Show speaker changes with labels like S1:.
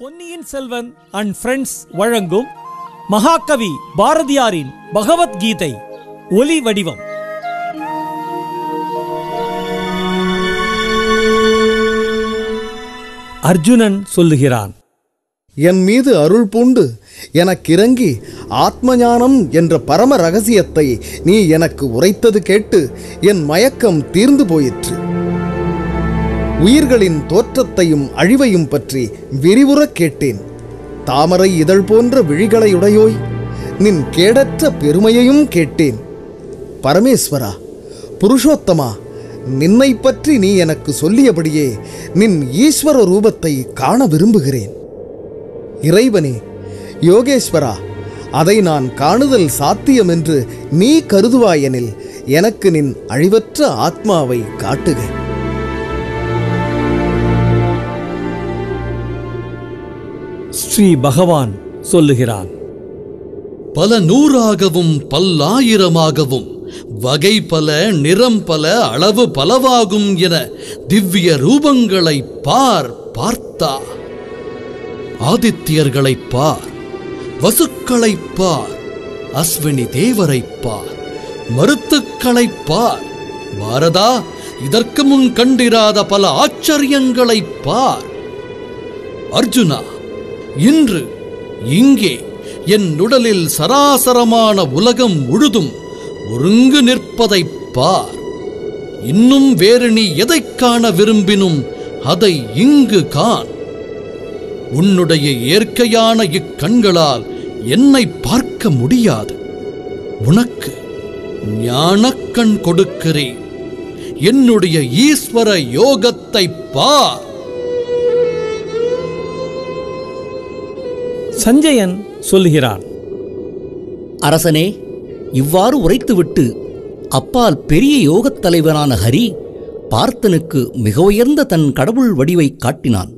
S1: Ponniyin Selvan and friends வழங்கும் மகாகவி பாரதியாரின் பகவத்கீதை ஒலி வடிவம். அர்ஜுனன் சொல்லுகிறான்
S2: என் மீது அருள் பூண்டு எனக்கிறங்கி ஆத்மஞானம் என்ற பரம ரகசியத்தை நீ எனக்கு உரைத்தது கேட்டு என் மயக்கம் தீர்ந்து போயிற்று. உயிர்களின் தோற்றத்தையும் அழிவையும் பற்றி விரிவுறக் கேட்டேன். தாமரை இதழ் போன்ற விழிகளையுடையோய் நின் கேடற்ற பெருமையையும் கேட்டேன். பரமேஸ்வரா புருஷோத்தமா நின்னை பற்றி நீ எனக்கு சொல்லியபடியே நின் ஈஸ்வர ரூபத்தை காண விரும்புகிறேன். இறைவனே யோகேஸ்வரா அதை நான் காணுதல் சாத்தியம் என்று நீ கருதுவாயெனில் எனக்கு நின் அழிவற்ற ஆத்மாவை காட்டுக.
S1: ஸ்ரீ பகவான் சொல்லுகிறான்
S3: பல நூறாகவும் பல்லாயிரமாகவும் வகை பல நிறம் பல அளவு பலவாகும் என திவ்ய ரூபங்களை பார் பார்த்தா. ஆதித்யர்களைப் பார் வசுக்களைப் பார் அஸ்வினி தேவரைப் பார் மருத்துக்களைப் பார் பாரதா இதற்கு முன் கண்டிராத பல ஆச்சரியங்களைப் பார். அர்ஜுனா இன்று இங்கே என் உடலில் சராசரமான உலகம் முழுதும் ஒருங்கு நிற்பதைப் பார். இன்னும் வேறு நீ எதைக் காண விரும்பினும் அதை இங்கு காண். உன்னுடைய இயற்கையான இக்கண்களால் என்னை பார்க்க முடியாது. உனக்கு ஞானக்கண் கொடுக்கிறேன். என்னுடைய ஈஸ்வர யோகத்தை பார்.
S1: சஞ்சயன் சொல்லுகிறான்.
S4: அரசனே இவ்வாறு உரைத்துவிட்டு அப்பால் பெரிய யோகத் தலைவனான ஹரி பார்த்தனுக்கு மிக உயர்ந்த தன் கடவுள் வடிவை காட்டினான்.